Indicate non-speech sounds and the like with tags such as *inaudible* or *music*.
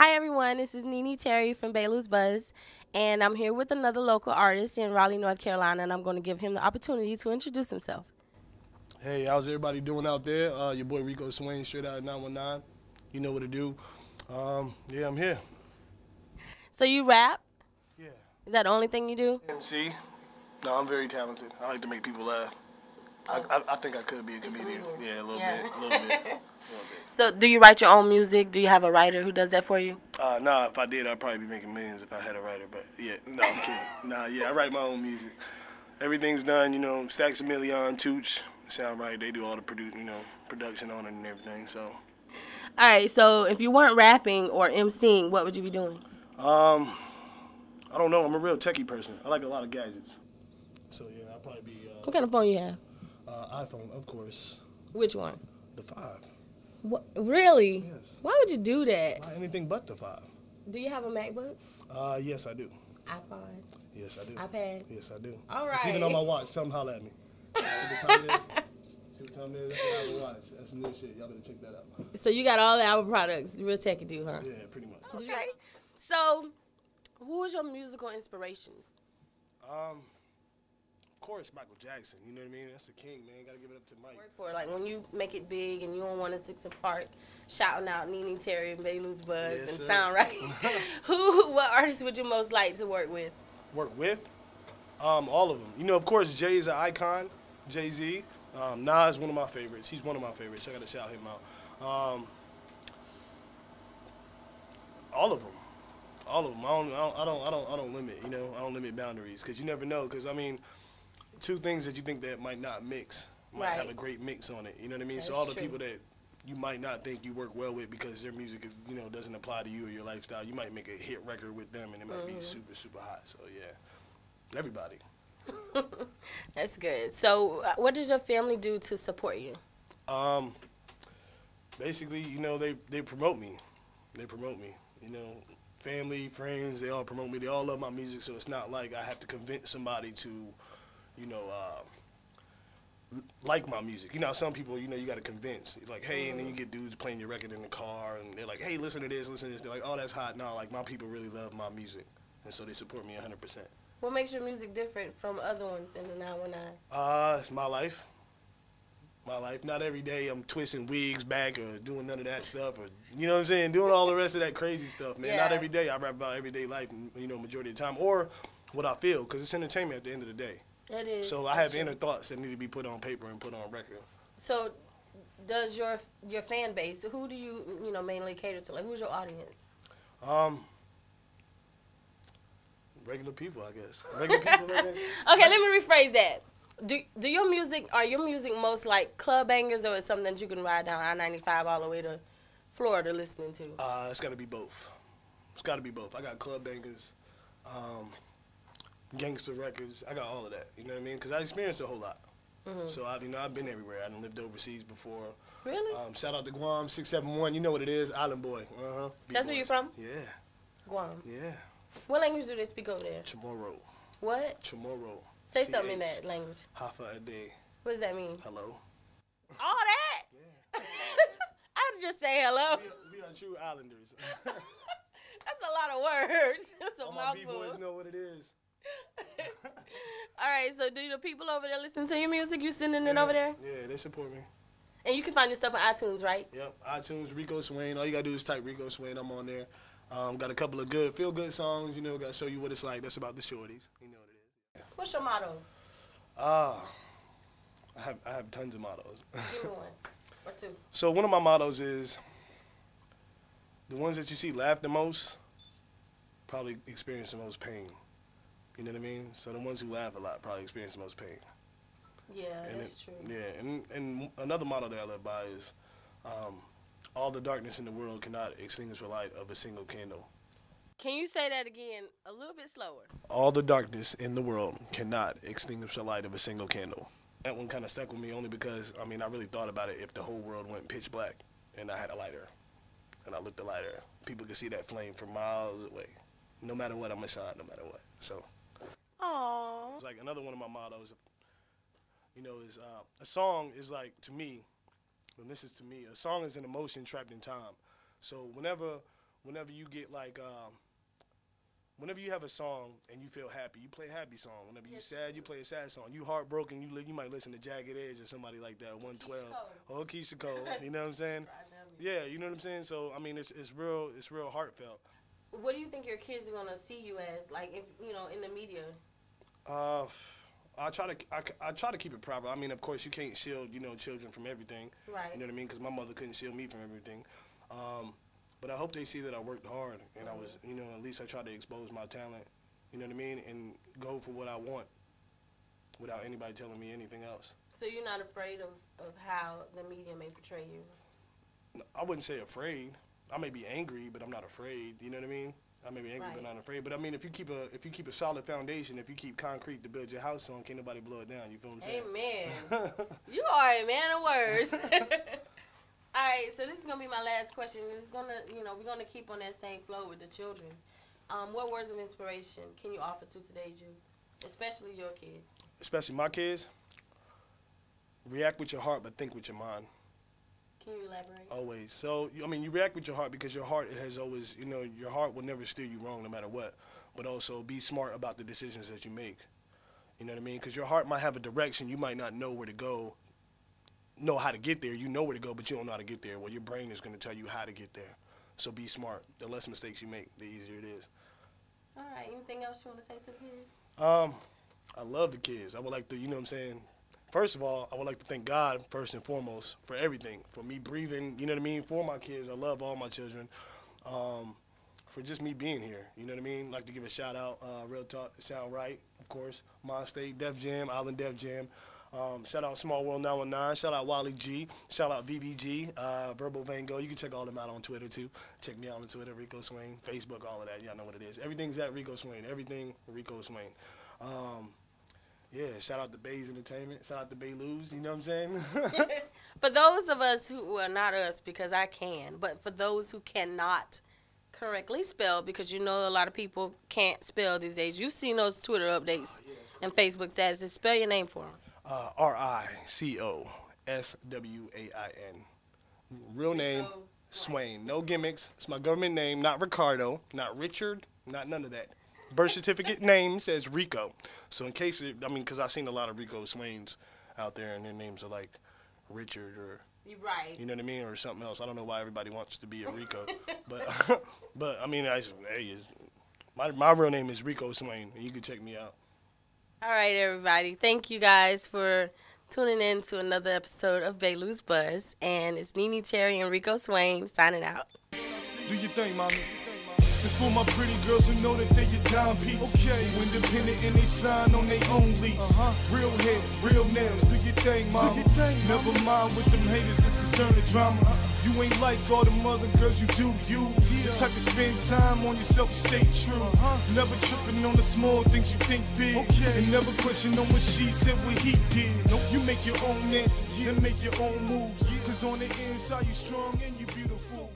Hi everyone, this is NeNe Terri from Bel Ou's Buzz, and I'm here with another local artist in Raleigh, North Carolina, and I'm going to give him the opportunity to introduce himself. Hey, how's everybody doing out there? Uh, your boy Rico Swain, straight out of 919. You know what to do. Um, yeah, I'm here. So you rap? Yeah. Is that the only thing you do? MC? No, I'm very talented. I like to make people laugh. I, I, I think I could be a comedian. Yeah, a little Yeah. a little bit, a little bit. *laughs* So do you write your own music? Do you have a writer who does that for you? Uh, nah, if I did, I'd probably be making millions if I had a writer. But yeah, no, I'm kidding. Nah, yeah, I write my own music. Everything's done, you know. Stacks a million, Tooch, sound right. They do all the produ- you know, production on it and everything. So, All right, so if you weren't rapping or emceeing, what would you be doing? um, I don't know. I'm a real techie person. I like a lot of gadgets. So yeah, I'll probably be What kind of phone you have? uh, uh, iPhone, of course, Which one? the five. What, really? Yes. Why would you do that? Not anything but the five. Do you have a MacBook, Uh, yes, I do. iPod, Yes, I do. iPad? Yes, I do. All right. It's even on my watch. Tell them holla at me. See what time it is? *laughs* See what time it is? That's what I watch. That's new shit. Y'all better check that out. So you got all the Apple products, real techie dude, huh? Yeah, pretty much. Okay. So, who was your musical inspirations? Um, of course, Michael Jackson. You know what I mean? That's the king, man. Gotta give it up to Mike. Work for it. like when you make it big and you don't want to six apart, shouting out NeNe Terri and Bel Ou's Buzz Yes, and sir. sound right. *laughs* *laughs* who, what artist would you most like to work with? Work with? Um, all of them. You know, of course, Jay is an icon. Jay Z. Um, Nas one of my favorites. He's one of my favorites. I gotta shout him out. Um, all of them. All of them. I don't, I don't, I don't, I don't limit. You know, I don't limit boundaries because you never know. Because I mean, two things that you think that might not mix might have a great mix on it. You know what I mean? so all the true. people that you might not think you work well with because their music, is, you know, doesn't apply to you or your lifestyle. You might make a hit record with them and it might Mm-hmm. be super, super hot. So yeah, everybody. *laughs* That's good. So, uh, what does your family do to support you? Um, basically, you know, they they promote me. They promote me. You know, family, friends, they all promote me. They all love my music, so it's not like I have to convince somebody to, you know, uh, like my music. You know, some people, you know, you got to convince. Like, hey, and then you get dudes playing your record in the car, and they're like, hey, listen to this, listen to this. They're like, oh, that's hot. No, like my people really love my music, and so they support me 100%. What makes your music different from other ones in the 919? Uh, it's my life. My life. Not every day I'm twisting wigs back or doing none of that stuff or you know what I'm saying, doing all the rest of that crazy stuff, man. Not every day I rap about everyday life, you know, majority of the time or what I feel because it's entertainment at the end of the day. That is. So I have true. inner thoughts that need to be put on paper and put on record. So, does your your fan base? Who do you you know mainly cater to? Like, who's your audience? Um, regular people, I guess. Regular people. *laughs* Okay, let me rephrase that. Do do your music are your music most like club bangers or is something that you can ride down I ninety five all the way to Florida listening to? Uh, it's got to be both. It's got to be both. I got club bangers, um, gangster records. I got all of that. You know what I mean? Because I experienced a whole lot. So I've you know, I've been everywhere. I done lived overseas before. Really? Um, shout out to Guam six seven one. You know what it is, Island Boy. Uh huh. That's where you're from? Yeah, Guam. yeah. What language do they speak over there? Chamorro, What? Chamorro. Say something in that language. Hafa adai. What does that mean? Hello. All that? *laughs* *laughs* I'd just say hello. We are, we are true Islanders. *laughs* That's a lot of words. That's a all my b boys know what it is. *laughs* All right, so do the people over there listen to your music? You sending it over there? Yeah, they support me. And you can find your stuff on iTunes, right? Yep, iTunes, Rico Swain. All you gotta do is type Rico Swain. I'm on there. Um, got a couple of good, feel good songs. You know, gotta show you what it's like. That's about the shorties. You know what it is. What's your motto? Ah, I have I have tons of mottos. Give me one *laughs* or two. so one of my mottos is the ones that you see laugh the most probably experience the most pain. You know what I mean? So the ones who laugh a lot probably experience the most pain. Yeah, And that's it- true. Yeah, and and another motto that I live by is, um, all the darkness in the world cannot extinguish the light of a single candle. Can you say that again a little bit slower? All the darkness in the world cannot extinguish the light of a single candle. That one kind of stuck with me only because I mean I really thought about it. If the whole world went pitch black and I had a lighter, and I lit the lighter, people could see that flame for miles away. No matter what, I'm gonna shine. No matter what. So Aww. It's like another one of my mottos. You know, is uh, a song is like to me, and this is to me, a song is an emotion trapped in time. So whenever whenever you get like, um, whenever you have a song and you feel happy, you play a happy song. Whenever you're sad, you play a sad song. You heartbroken, you li- you might listen to Jagged Edge or somebody like that, 112 Cole. or Keyshia Cole. *laughs* You know what I'm saying? Yeah, you know what I'm saying. So I mean, it's it's real, it's real heartfelt. What do you think your kids are gonna see you as, like if you know, in the media? Uh, I try to I, I try to keep it proper. I mean, of course, you can't shield you know children from everything. Right. You know what I mean? Because my mother couldn't shield me from everything. Um, but I hope they see that I worked hard and I was you know at least I tried to expose my talent. You know what I mean? And go for what I want without anybody telling me anything else. So you're not afraid of, of how the media may portray you? I wouldn't say afraid. I may be angry, but I'm not afraid. You know what I mean? I may be angry, but Right. not afraid. But I mean, if you keep a if you keep a solid foundation, if you keep concrete to build your house on, can't nobody blow it down. You feel what I'm saying? Amen. *laughs* you are a man of words. *laughs* All right, so this is gonna be my last question. It's gonna, you know, we're gonna keep on that same flow with the children. Um, what words of inspiration can you offer to today's youth, especially your kids? Especially my kids. React with your heart, but think with your mind. Can you elaborate? Always. So I mean, you react with your heart because your heart has always, you know, your heart will never steer you wrong no matter what. But also be smart about the decisions that you make. You know what I mean? Because your heart might have a direction, you might not know where to go, know how to get there. You know where to go, but you don't know how to get there. Well, your brain is going to tell you how to get there. So be smart. The less mistakes you make, the easier it is. All right. Anything else you want to say to the kids? Um, I love the kids. I would like to, you know what I'm saying? First of all, I would like to thank God first and foremost for everything, for me breathing, you know what I mean, for my kids. I love all my children. Um, for just me being here, you know what I mean? like to give a shout out, uh, Real Talk, Sound Right, of course, Mon State, Def Jam, Island Def Jam. Um, shout out Small World 919, shout out Wally G, shout out VBG, uh, Verbal Van Gogh. You can check all them out on Twitter too. Check me out on Twitter, Rico Swain, Facebook, all of that. Y'all know what it is. Everything's at Rico Swain. Everything Rico Swain. Um, yeah, shout out to Bays Entertainment. Shout out to Bel Ou's. You know what I'm saying? *laughs* *laughs* For those of us who well, not us because I can, but for those who cannot correctly spell, because you know a lot of people can't spell these days. You've seen those Twitter updates and Facebook statuses. Spell your name for them. uh, R I C O S W A I N. Real name Rico Swain. No gimmicks. It's my government name, not Ricardo, not Richard, not none of that. Birth certificate name says Rico. So in case, it, I mean, because I've seen a lot of Rico Swains out there, and their names are like Richard or You right. you know what I mean, or something else. I don't know why everybody wants to be a Rico, *laughs* but *laughs* but I mean, I hey, my my real name is Rico Swain, and you can check me out. All right, everybody. Thank you guys for tuning in to another episode of Bel Ou's Buzz. And it's NeNe Terri and Rico Swain signing out. Do your thing, mommy. It's for my pretty girls who know that they your dime piece. Okay. Independent and they sign on their own lease. Uh-huh. Real head, real nails. Do your thing, mama. Do your thing, Never mind with them haters, this concern the drama. Uh-uh. You ain't like all them other girls, you do you. Yeah. The type to spend time on yourself, stay true. Uh-huh. Never tripping on the small things you think big. Okay. And never question on what she said, what he did. Nope. You make your own answers and make your own moves. Yeah. Cause on the inside you strong and you beautiful.